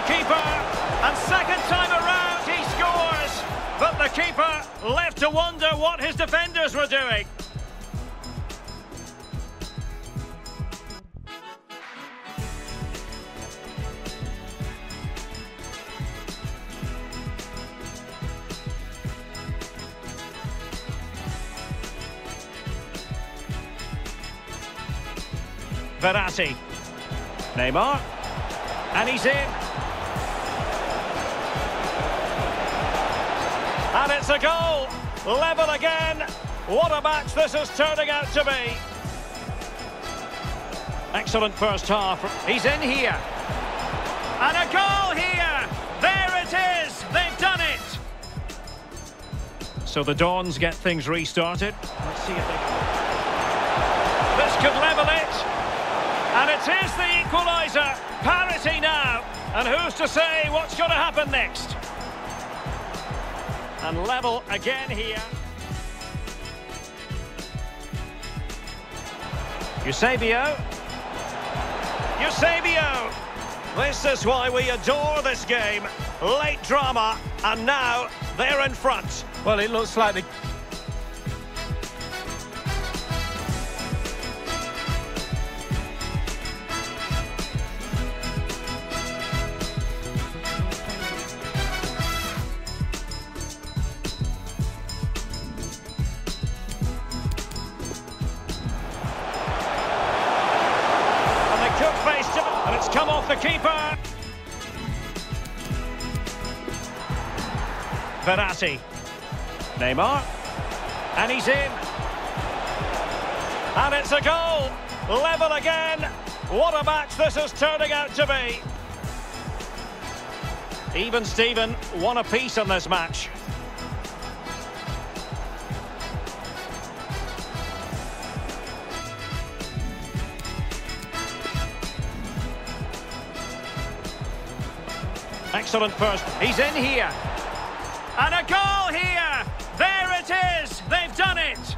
the keeper. And second time around, he scores. But the keeper left to wonder what his defenders were doing. Verratti. Neymar. And he's in. And it's a goal. Level again. What a match this is turning out to be. Excellent first half. He's in here. And a goal here. There it is. They've done it. So the Dons get things restarted. Let's see if they... Can this could level it. And it is the equaliser. Parity now. And who's to say what's going to happen next? And level again here. Eusebio. Eusebio. This is why we adore this game. Late drama, and now they're in front. Well, it looks like the the keeper. Verratti. Neymar. And he's in. And it's a goal. Level again. What a match this is turning out to be. Even Steven, one apiece in this match. Excellent first. He's in here. And a goal here. There it is. They've done it.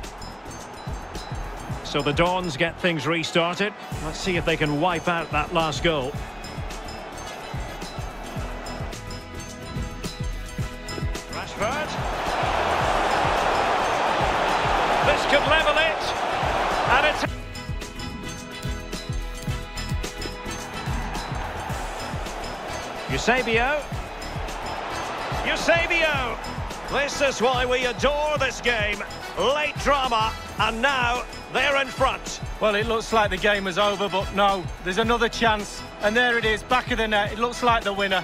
So the Dons get things restarted. Let's see if they can wipe out that last goal. Rashford. This could level it. And it's... Eusebio. Eusebio. This is why we adore this game. Late drama, and now they're in front. Well, it looks like the game is over, but no, there's another chance. And there it is, back of the net. It looks like the winner.